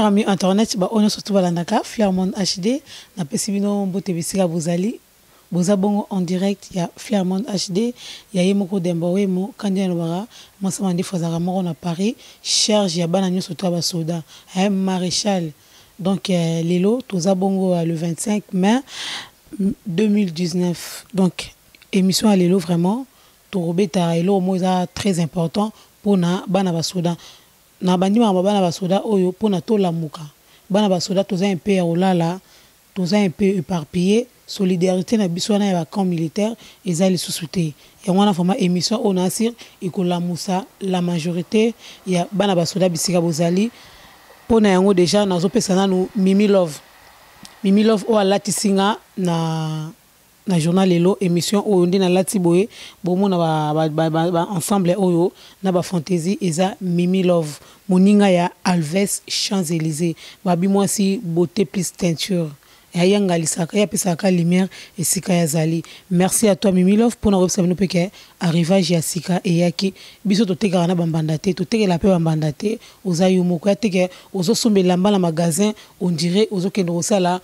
cher ami internet baoyo nyonso to balandaka Fairmont hd napesi bino mbote bisika bozali boza bongo en direct ya Fairmont hd ya ye moko demba wemo kandi alobaka mwasi mandefu azalaka moko na paris charge ya bana nyonso to ya basoda. Ya maréchal. Donc euh, lelo toza bongo euh, le 25 mai 2019 donc émission ya lelo vraiment tokobeta eloko moko eza très important mpona bana basoda na bandimaka bana basoda oyo mpona tolamuka bana basoda toza peu ya kolala toza peu éparpillé. Solidarité na biso wana ya bacamp militaire eza lisusu te. Yango wana vraimen émission oyo na asir ekolamusa la majorité ya bana basoda bisika bozali. Mpona yango déjà nazopesa nanu mimi love. Mimi love oyo alatisi nga na na journal lelo émission oyo nde nalati boye bomona baensemble oyo na bafantaisie eza mimi love moninga ya alves champs élysées babi beauté plus teinture ayangalisaka ye apesaka lumière esika ya zali merci à toi mimilov mpona koyebisa bino mpeke arrivage ya sika eyaki biso totekaka na bambanda te totekela mpe bambanda te oza yo moko ya teke ozosomba elamba na magasin ondire ozokende kosala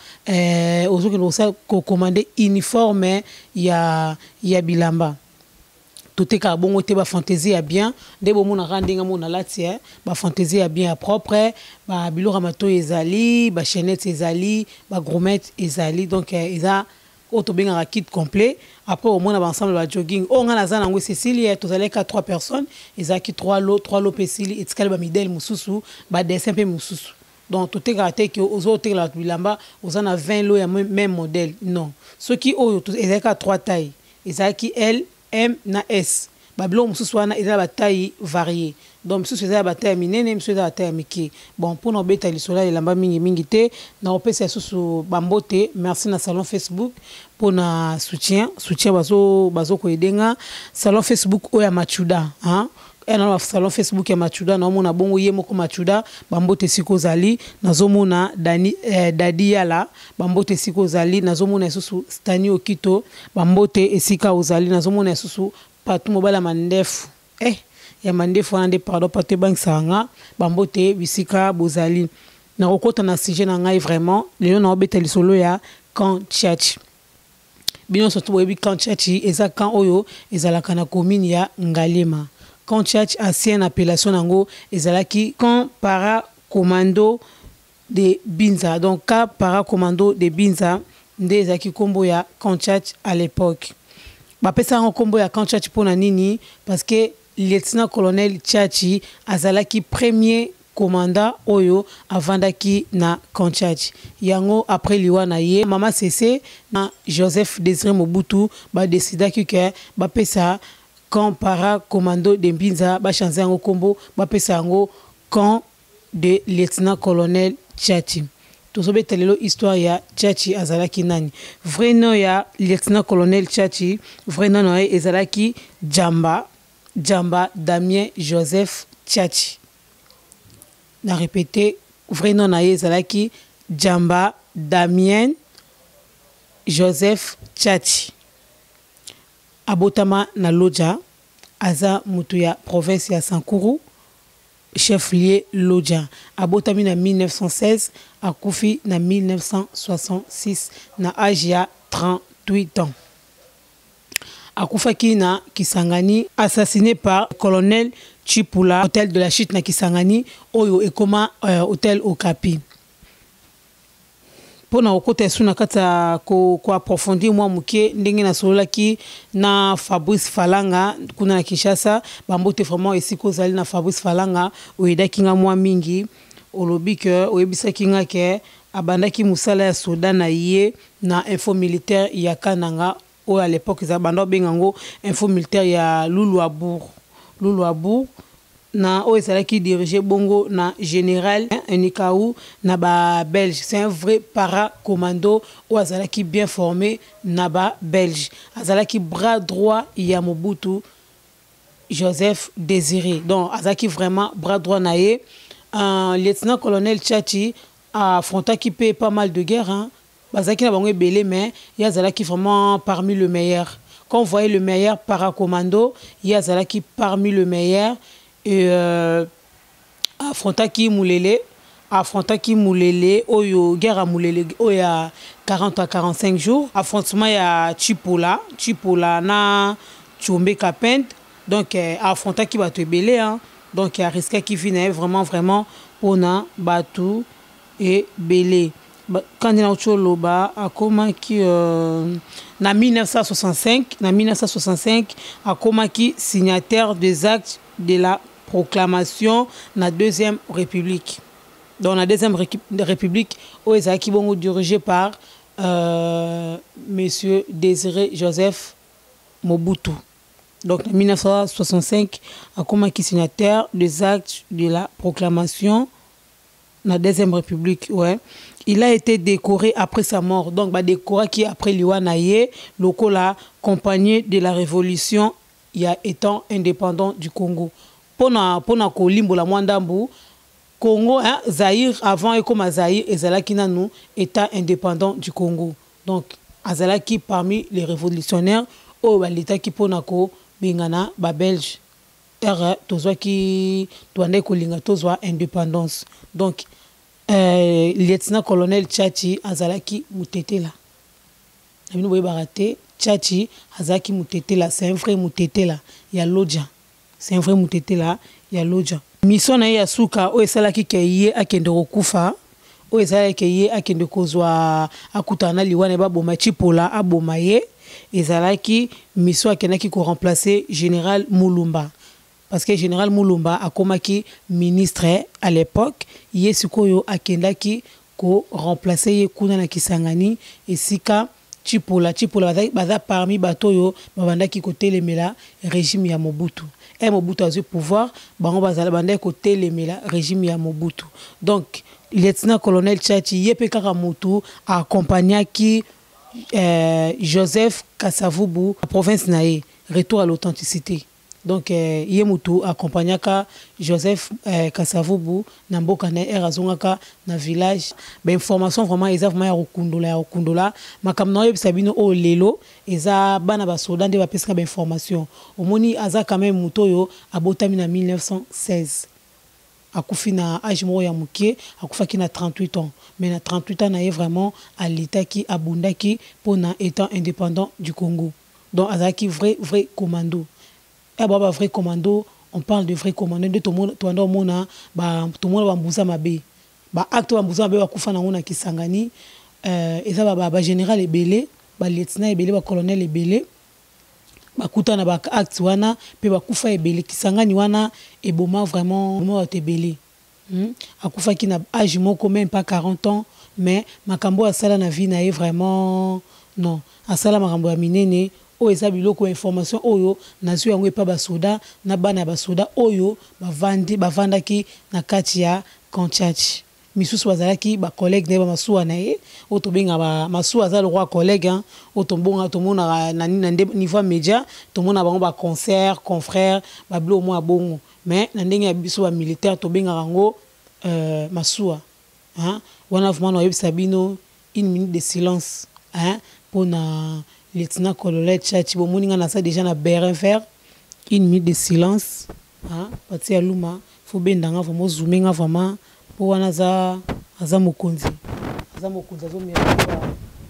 ozokende kosala kokomande uniforme ya bilamba totekaka bongo te bafantaisie ya bien. Nde bomonaka ndenge mo nalati e bafantaisie ya bien ya propre babiloko ya matoyi ezali bachenete ezali bagromete ezali donc eza oyo tobengaka kit complet. Après omona baensemble bajogging oyo ngai naza nango esili tozalaki trois personnes. Ezalaki trois lo trois lo mpe esili etikali bamidele mosusu badessin mpe mosusu donc totekaka te ke ozotekela bato bilamba oza na 20 lo ya même modèle. Non. Soki oyo ezalaki trois taille ezalaki l m na s. Babiloko mosusu wana eza na bataille varie donc misusu eza ya bataille ya minene misusu eza bataille ya mike. Bon mpona obeta lisolo ya elamba mingimingi te na kopesa lisusu bambote merci na salon facebook mpona soutien. Soutien bazokoyede nga salon facebook oyo ya machuda na salon facebook ya machuda naomona bongo ye moko machuda bambote esika ozali. Nazomona eh, dadi yala bambote esika ozali. Nazomona lisusu stani okito bambote esika ozali. Nazomona lisusu patu mobala mandefu. Eh, ya mandefu wana nde pardon patu ebangisaka nga bambote bisika bozali. Nakokɔta na sujet na ngai vraiment lelo naobeta lisolo ya camp church bino nyonso to boyebi camp church eza camp oyo ezalaka na commune ya ngalema camp church ancienne appellation nango ezalaki camp para commando de binza. Donc camp para commando de binza nde ezalaki nkombo ya camp church à l'époque. Bapesaka yango nkombo ya camp church mpona nini parce que lieutenant colonel chachi azalaki premier komanda oyo avandaki na conchach yango après liwa na ye mama sese na joseph désiré mobutu badesidaki ke bapesa camp para commando de mbinza bachange yango nkombo bapesa yango camp de lieutenant colonel chachi tozobeta lelo histoire ya chachi azalaki nani. Vrai nom ya lieutenant colonel chachi vrai nom na ye ezalaki jamba jamba damien joseph chachi na répété vrai nom na ye ezalaki jamba damien joseph chachi abotama na loja aza moto ya province ya sankuru chef lieu loja. Abotami na 1916 akufi na 1966 na age ya 38 ans. Akufaki na kisangani assassiné par colonel chipula hôtel de la chute na kisangani oyo ekoma uh, hôtel okapi mpona kokota esu na kati ya koaprofondir mwa moke ndenge nasololaki na fabrice falanga kuna na kinshasa bambote vraiment esika ozali na fabrice falanga oyedaki nga mwa mingi. Olobi ke oyebisaki nga ke abandaki mosala ya soda na ye na info militaire ya kananga oyo à l'époque eza banda obenga yango info militaire ya lulu abour lulu abour na oyo ezalaki dirige bongo na général enikau na babelge c'est un vrai para commando oyo azalaki bien formé na babelge azalaki bras droit ya mobutu joseph désiré. Donc azalaki vraiment bras droit na ye. Uh, lieutenant colonel chachi affrontaki mpe pas mal de guerre hein. bazalaki na bango ebele mais ye azalaki vraiment parmi le meilleur. Quand vous voyez le meilleur paracommando ye azalaki parmi le meilleur et euh, affrontaki mulele afrontaki mulele oyo guerre ya mulele oyo ya 40 à 45 jours. Affrontement ya chipola chipola na tshombe kapente donc eh, afrontaki bato ebele hein. donc ariskaki vi na ye vraiment vraiment mpona bato ebele. Kandi na oti oloba akomaki euh, na 1965 na 1965 akomaki signataire des actes de la proclamation na deuxième république. Donc la deuxième république oyo ezalaki bongo dirigé par euh, monsieur désiré joseph mobutu. Donc en 1965 akomaki signataire des actes de la proclamation la deuxième république ouais. Il a été décoré après sa mort. Donc badekoraki après liwa na ye compagnie de la révolution ya étant indépendant du congo mpona mpona kolimbola mwa ndambu. Congo hein, zaïre avant ekoma zaïre ezalaki nanu état indépendant du congo. Donc azalaki parmi les révolutionnaires oyo baletaki mpona kobengana babelge ere tozwaki tobandaki kolinga tozwa indépendance. Donc euh, lieutenant colonel chachi azalaki mutetela. Na bino boyebaka te chachi azalaki mutetela c'est un vrai mutetela ya lodja c'est un vrai mutetela ya lodja mission na ya suka oyo esalaki ke ye akende kokufa oyo ezalaki ke ye akende kozwa akutana na liwana ye baboma chipola aboma ye. Ezalaki mission akendaki koremplace général mulumba. Parce que général mulumba akomaki ministre à l'époque. Ye sikoyo akendaki koremplace ye kuna na kisangani. Esika chipola. Chipola baza parmi bato oyo babandaki kotelemela régime ya mobutu e mobutu azwi pouvoir bango bazala bandaki kotelemela régime ya mobutu. Donc lieutenant colonel chachi ye mpe kaka motu accompagnaki euh, joseph kasavubu province na ye. Retour à l'authenticité donc eh, ye motu accompagnaka joseph eh, kasavubu na mboka na ye ere azongaka na village. Bainformation vraiment eza vraiment ya kokundola ya kokundola. Makambo na oyebisa bino oyo lelo eza bana basoda nde bapesaka bainformation omoni aza quand même motu oyo abotami na 1916 akufi na age moko ya moke akufaki na 38 ans. Mais na 38 ans na ye vraiment aletaki abundaki mpona étant indépendant du congo. Donc azalaki vrai vrai commando ya ba vrai commando on parle de vrai commando nde toanda omona tomona bambuza mabe. Baacte bambuza mabe bakufa nango na kisangani. Euh, eza bagénéral ebele balieutenant ebele bacolonel ebele. Bakuta na baacte wana mpe bakufa ebele. Kisangani wana eboma vraiment bato ebele. Hmm? akufaki na age moko même pas 40 ans mais makambo asala na vie na vraiment non. Asala makambo ya minene oyo eza biloko ya information oyo nazwi yango epa basoda na bana ya basoda oyo bavandaki na kati ya kantiachi misusu bazalaki bacollègue na ye bamasuwa na ye oyo tobengaka masuwa aza lokwa collègue oyo tomonaka na niveau ya média tomona bango baconcert confrère babilo mwa ya bongo. Mais na ndenge ya biso bamilitaire tobengaka yango euh, masuwa wana vraiment na oyebisa bino une minute de silence mpona lieutenant colonel chachi bomoni nga naza déjà na berin vert une minute de silence pati ya luma fo bendanga vraimen ozume nga vraimen mpo wana aza aza mokonzi aza mokonzi azomela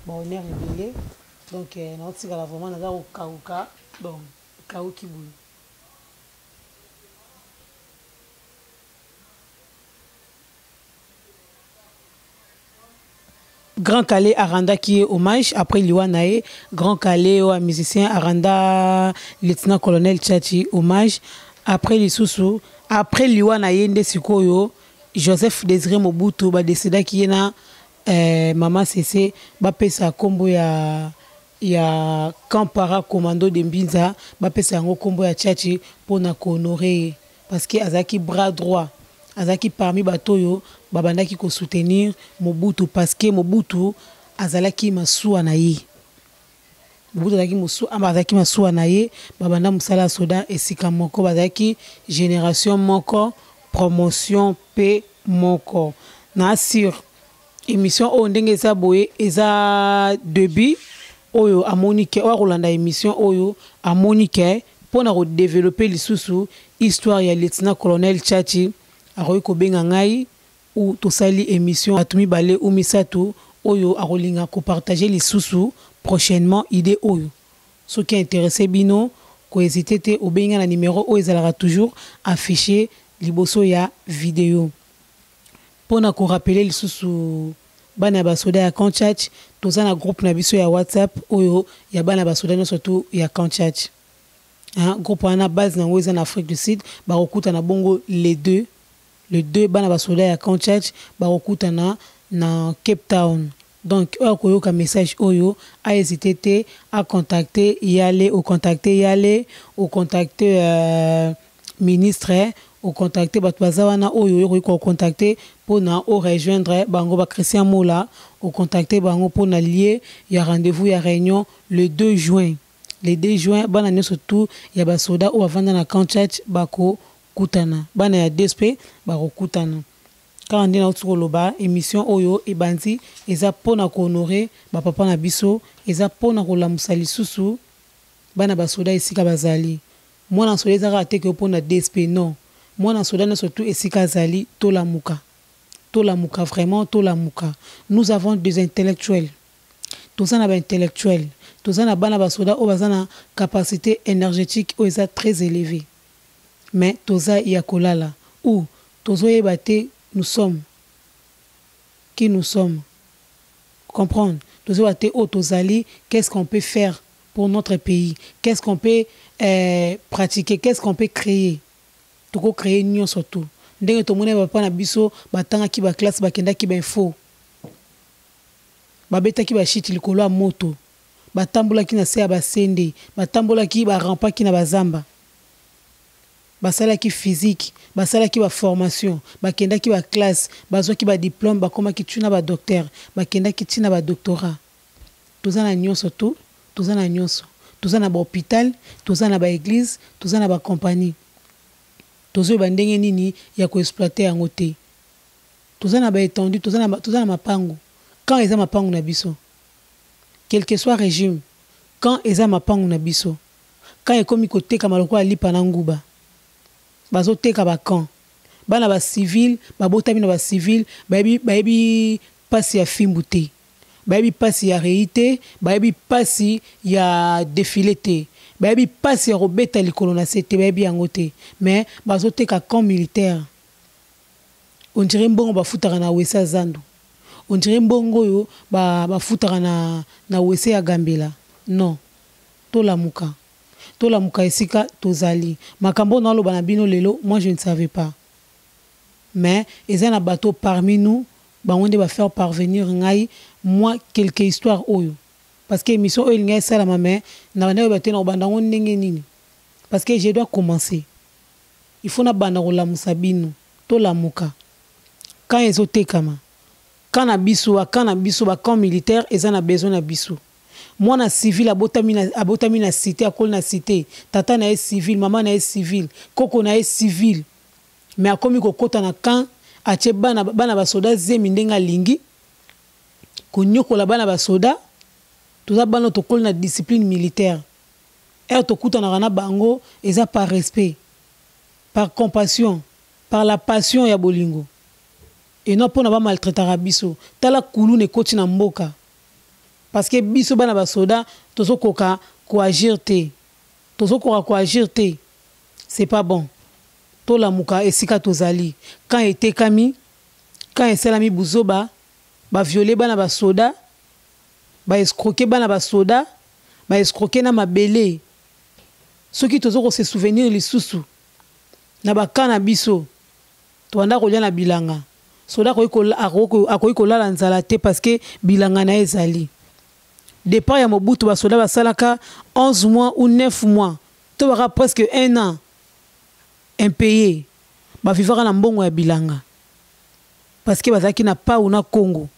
bahonneur ebele donc naotikala vraimen naza kokauka bon kauki boye grand calais arandaki ye hommage. Après liwa na ye grand calais oyo musicien aranda lieutenant colonel chachi hommage. Après lisusu après liwa na ye nde sikoyo joseph désiré mobutu badesidaki ye na eh, mama sese bapesa nkombo ya ya camp para commando de mbinza bapesa yango nkombo ya chachi mpona kohonore ye parce que azalaki bras droit azalaki parmi bato oyo babandaki kosoutenir mobutu parce que mobutu azalaki masuwa na ye. Mobutu azalaki masuwa na ye babanda mosala ya soda esika moko bazalaki génération moko promotion mpe moko. Na assure émission oyo ndenge eza boye eza début oyo amoni ke oyo akolanda émission oyo amoni ke mpona kodevelope lisusu histoire ya lieutenant colonel chachi akoki kobenga ngai ou tosali émission. Bato mibale ou misato oyo akolinga kopartage lisusu prochainement idée oyo. Soki intéressé bino kohésite te obengi na numéro oyo ezalaka toujours affiché liboso ya video mpona korapele lisusu bana ya basoda ya camp church toza na groupe na biso ya whatsapp oyo ya bana ya basoda nyonso tu ya camp church. Groupe wana base nango eza na afrique du sud bakokutana bongo les deux le deux bana basoda ya camp church bakokutana na cape town. Donc oyo akoyoka message oyo ahésite te acontacte yale ocontacte yale ocontacte euh, ministre ocontacte bato baza wana oyo oyokoki kocontacte mpona orejoindre bango bachristien mola ocontacte bango mpona lie ya rendez-vous ya réunion le 2 juin. Le 2 juin bana nyonso tu ya basoda oyo bavanda na camp church bakokutana bana ya dsp bakokutana. Kaka nde nauti koloba émission oyo ebandi eza mpona kohonore bapapa na biso eza mpona kolamusa lisusu bana basoda esika bazali. Mwana soda eza kaka teke mpona dsp non. Mwana soda nyonso tu esika azali tolamuka. Tolamuka vraiment tolamuka. Nous avons des intellectuels. Toza na baintellectuel toza na bana basoda oyo baza na capacité énergétique oyo très élevée mais toza ya kolala. Ou tozoyeba te nous sommes. Qui nous sommes? Comprendre. Tozoyeba te oyo tozali qu'est-ce qu'on peut faire pour notre pays? Qu'est-ce qu'on peut euh, pratiquer? Qu'est-ce qu'on peut créer? Tokocréer nyonso tu ndenge tomoni bapa na biso batangaki baklasse bakendaki bainfo babetaki bashiti likolo ya moto. Batambolaki na se ya basende. Batambolaki barampaki na bazamba basalaki physique basalaki baformation bakendaki baklasse bazwaki badiplôme bakomaki ntina badocteur bakendaki ntina badoctorat toza na nyonso tu toza na nyonso. Toza na bahôpital toza na baeglise toza na bacompagnie tozoyeba ndenge nini ya koexploite yango te. Toza na baétendu toza na mapango. Quand eza mapango na biso quel que soit régime quand eza mapango na biso quand ekomi kotekama lokola lipa na nguba bazoteka bacamp bana bacivile babotami na bacivile bayebi mpasi ya fimbu te. Bayebi mpasi ya rei te bayebi mpasi ya defile te. Bayebi mpasi ya kobeta likolo na se te bayebi yango te. Mais bazoteka camp militaire. Ondire mbongo bafutaka na wese ya zandu ondire mbongo oyo bafutaka na, na wese ya gambela. Non tolamuka tolamuka esika tozali. Makambo na oloba na bino lelo moi je ne savais pas. Mais eza na bato parmi nous bango nde bafaire parvenir ngai moi quelque histoire oyo. Parce que émission oyo elingai esalama mais na banda oyeba te na kobanda yango ndenge nini. Parce que je dois commencer. Il faut nabanda kolamusa bino tolamuka quand ezotekama quand na biso quand na biso bacamp militaire eza na besoin na biso mwana civile abotami na, abotami na cité akoli na cité. Tata na ye civile mama na ye civile koko na ye civile me akomi kokɔta na camp atie bana, bana basoda zemi ndenge alingi. Konyokola bana basoda toza bana tokoli na discipline militaire. Ere tokutanaka na bango eza par respect par compassion par la passion ya bolingo. Eno mpona bamaltraitaka biso. Tala kuluna ekoti na mboka parce que biso bana basoda tozokoka koagir te tozokoka koagir te c'est pas bon. Tolamuka esika tozali. Quand etekami quand esalami buzoba baviole bana basoda baescroke bana basoda baescroke na mabele. Soki toza kose souvenir lisusu na baka na biso tobanda kolia na bilanga. Soda akoki kolala nzala te parce que bilanga na ye ezali départ ya mobutu basoda basalaka 11 mois ou 9 mois. To baka presque un an impayé. Bavivaka na mbongo ya bilanga. Parce que bazalaki na pau na congo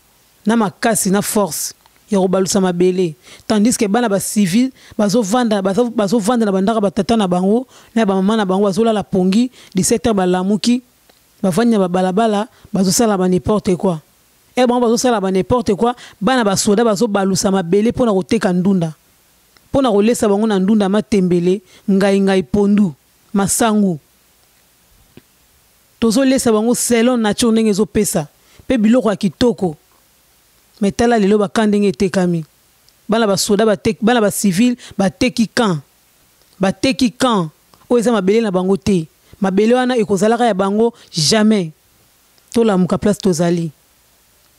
na makasi na force ya kobalusa mabele. Tandis ke bana bacivile bazovanda bazovanda na bandaka batata na bango na bamama na bango bazolala pongi 17 heure balamuki bavandi na babalabala bazosala ba n'importe quoi e bango bazosala ba n'importe quoi. Bana basoda bazobalusa mabele mpona koteka ndunda. Mpona kolesa bango na ndunda matembele ngai ngai pondu masangu. Tozolesa bango selon nature ndenge ezopesa mpe biloko ya kitoko. Me tala lelo baka ndenge etekami. Bana basoda bana bacivile bateki camp. Bateki camp. Oyo eza mabele na bango te. Mabele wana ekozalaka ya bango jamais. Tolamuka place tozali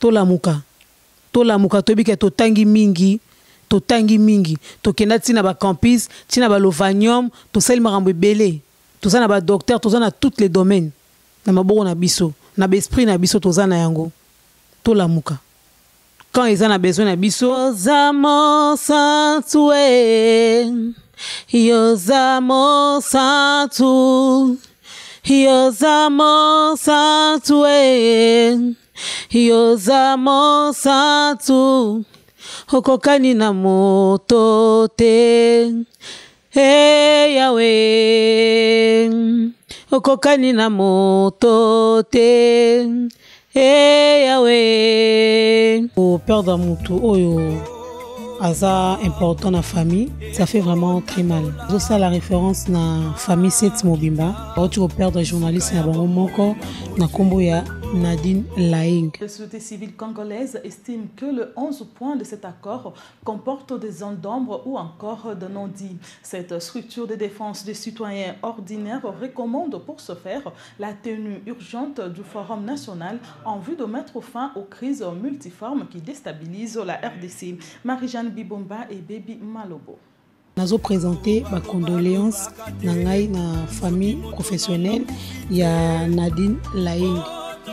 tolamuka. Tolamuka toyebi ke totangi mingi totangi mingi. Tokenda ntina bacampus ntina balovanium tosali makambo ebele. Toza na badocteur toza na toutes les domaines. Na maboko na biso na baesprit na biso toza na yango. Tolamuka. Quand eza na besoin na biso oza mosantu e yoza mosantu yoza mosantu e yoza mosantu okokani na moto te e yawe okokani na moto te e yawe koperdre motu oyo aza important na famille ça fait vraiment très mal. Ozosala référence na famille set mobimba. Bauti koperdre journaliste na bango moko na nkombo ya Nadine Laing. La société civile congolaise estime que le 11 points de cet accord comporte des zones d'ombre ou encore de non-dits. Cette structure de défense des citoyens ordinaires recommande pour ce faire la tenue urgente du Forum national en vue de mettre fin aux crises multiformes qui déstabilisent la RDC. Marie-Jeanne Bibomba et Baby Malobo. nazo présente bacondoléance na ngai na famille professionnelle ya nadine laing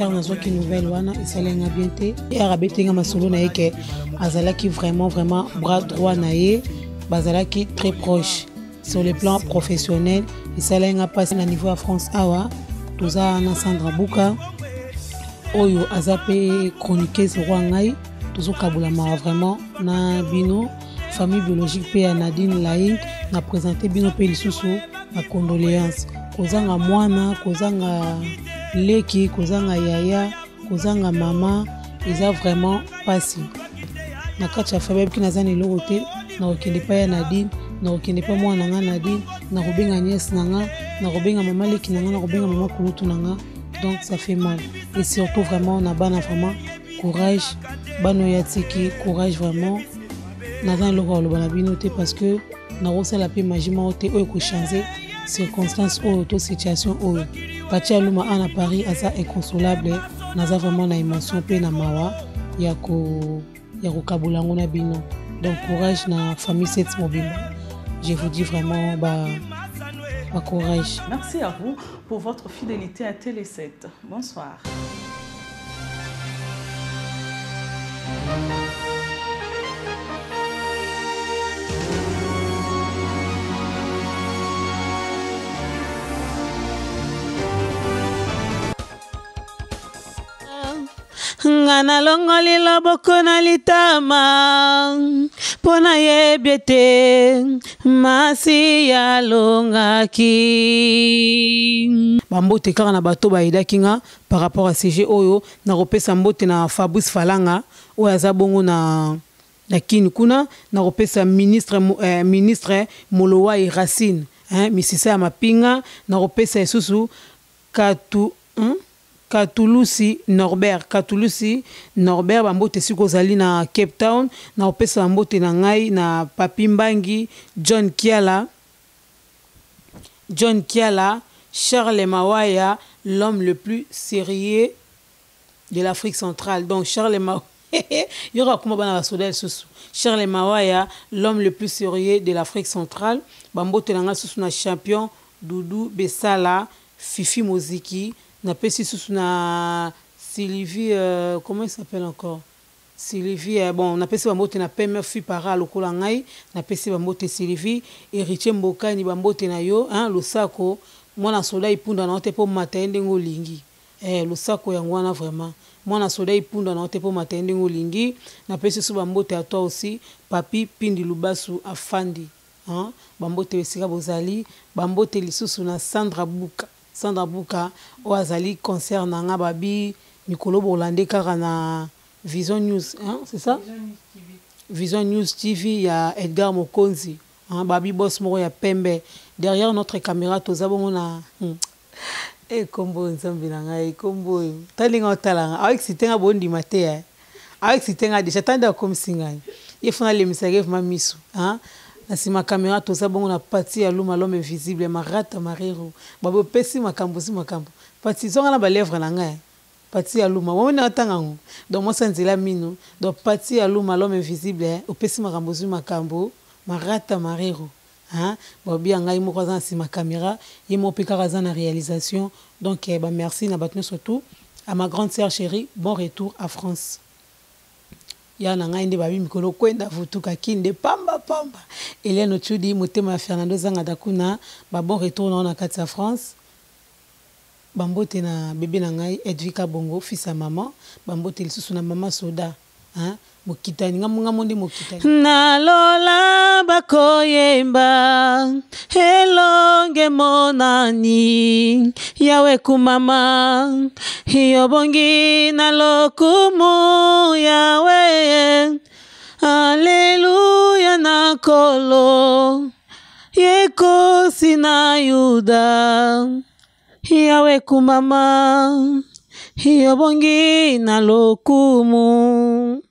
ere nazwaki nouvelle wana esalenga bien te. Ere abetenga masolo na ye ke azalaki vraiment vraiment bras droit na ye bazalaki très proche. Sur le plan professionnel esalenga mpasi na niveau ya france. Awa toza na sandra buka oyo aza mpe chroniqueuse roi ngai. Tozokabulama vraiment na bino. Famille biologique mpe ya nadine laing na présente bino mpe lisusu bacondoléance kozanga mwana kozanga leki kozanga yaya kozanga mama eza vraiment mpasi. Na kati ya famille biki naza na eloko te nakokende epai ya nadine nakokende epai mwana na nga nadine nakobenga niese na nga nakobenga mama leki na nga nakobenga mama kulutu na nga. Donc ça fait mal. Et surtout vraiment na bana vraiment courage. Bana oyo atiki courage vraiment. Naza na eloko ya koloba na bino te parce que nakosala mpe magi moko te oyo ekochange circonstance oyo to situation oyo pati ya luma a na paris aza inconsolable naza vraiment na émotion mpe na mawa ya kokabola yango na bino. Donc courage na famille set mobimba. Je vous dis vraiment ba, ba courage. Merci à vous pour votre fidélité à télé 7 bonsoir nga nalongoli loboko na litama mpo nayebi ete masi yalongaki bambote kaka na bato bayedaki nga par rapport a sujet oyo nakopesa mbote na fabrice falanga oyo aza bongo na na kini kuna nakopesa ministre, eh, ministre molowai racine eh, misisa ya mapinga nakopesa lisusu katu hmm? Katulusi norbert. Katulusi norbert bambote ozali na cape town na kopesa bambote na ngai na papi john kiala john kiala charles mawaya l'homme le plus sérieux de l'afrique centrale. Donc charles ma yoka kuma bana basoda lisusu charles mawaya l'homme le plus sérieux de l'afrique centrale. Bambote na ngai na champion dudu besala fifi moziki napesi susu na sylvie euh, comment il s'appelle encore? Sylvie euh, bon napesi bambote na peme fi para lokola ngai napesi bambote sylvie héritier mbokani bambote na yo hein, losako mwana soda ipunda na yo te mpo mata ye ndenge olingi. Eh, losako yango wana vraiment. Mwana soda ipunda na yo te mpo mata ye ndenge olingi. Napesi so bambote ya toi aussi papi pindi lubasu afandi bambote esika bozali bambote lisusu na sandra buka sandra buka oyo azali concert na nga babi mikolo bolande kaka na vision news hein? c'est ça vision news tv ya edgar mokonzi hein? babi bos moko ya pembe derrière notre caméra toza bongo na hmm. ekombo oyo nzambe na ngai ekombo oyo talinga otalanga aoexite nga bondima te e aoexite nga deja tande akomisi ngai ye fona alemisaka vrima miso na nsima caméra toza bongo na pati ya luma l'homme invisible marata marero babe opesi makambo si makambo. Pati zonga na balèvre na ngai. Pati ya luma. Yango donc mosa nzela mino. Donc pati ya luma l'homme invisible opesi makambo makambo. Marata marero babi ya ngai na réalisation. Donc eh, na à ma grande sœur chérie bon retour à france ya na ngai nde babi mikolo kwenda vutuka kinde pamba pamba. Eliane otudi motema ya fernando zangada kuna babon retour nao na kati ya france. Bambote na bebe na ngai edvika bongo fils ya mama bambote lisusu na mama soda? Mokitani ngambo nde mokitani. Nalola bakoyemba elonge monani yawe kumama yobongi na lokumu yawe aleluya na nkolo yekosi na yuda yawe kumama yobongi na lokumu